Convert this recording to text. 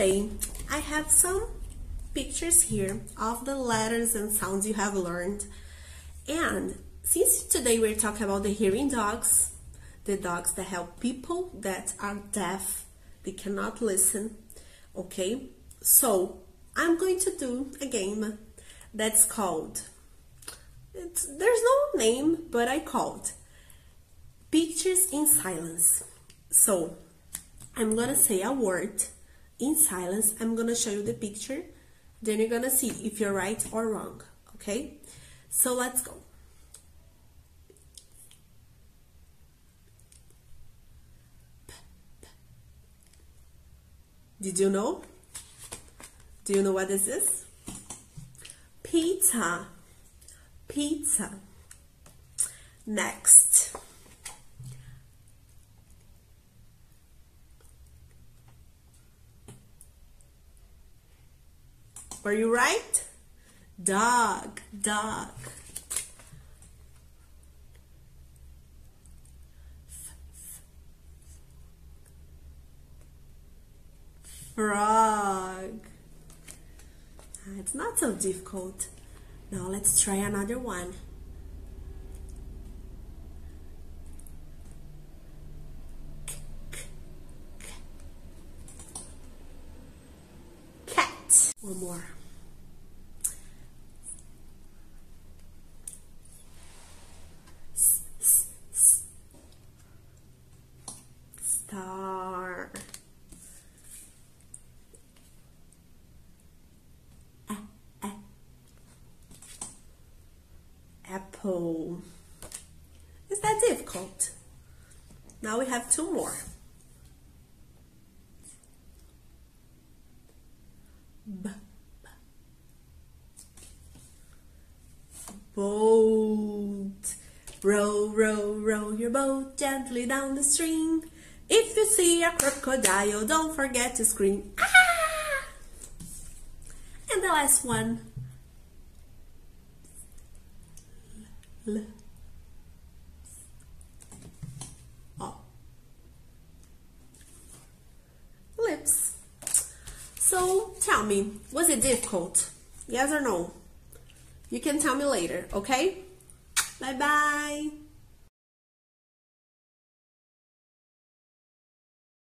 have some pictures here of the letters and sounds you have learned. And since today we're talking about the hearing dogs, the dogs that help people that are deaf, they cannot listen, okay? So I'm going to do a game that's called, there's no name, but I called Pictures in Silence. So I'm gonna say a word in silence. I'm gonna show you the picture. Then you're gonna see if you're right or wrong. Okay? So let's go. Did you know? Do you know what this is? Pizza. Pizza. Next. Were you right? Dog, dog. Frog. Ah, it's not so difficult. Now let's try another one. One more. Star. A- a- Apple. Is that difficult? Now we have two more. B. Boat. Row, row, row your boat gently down the stream. If you see a crocodile, don't forget to scream. Ah! And the last one. L. Lips. So tell me, was it difficult? Yes or no? You can tell me later, okay? Bye bye.